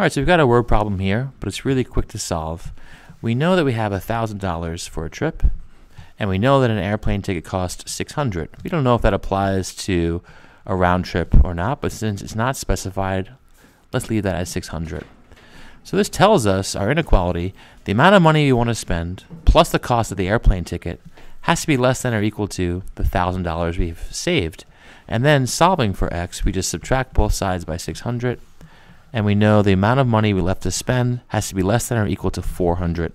All right, so we've got a word problem here, but it's really quick to solve. We know that we have $1,000 for a trip, and we know that an airplane ticket costs 600. We don't know if that applies to a round trip or not, but since it's not specified, let's leave that as 600. So this tells us our inequality, the amount of money we want to spend plus the cost of the airplane ticket has to be less than or equal to the $1,000 we've saved. And then solving for x, we just subtract both sides by 600, and we know the amount of money we left to spend has to be less than or equal to $400.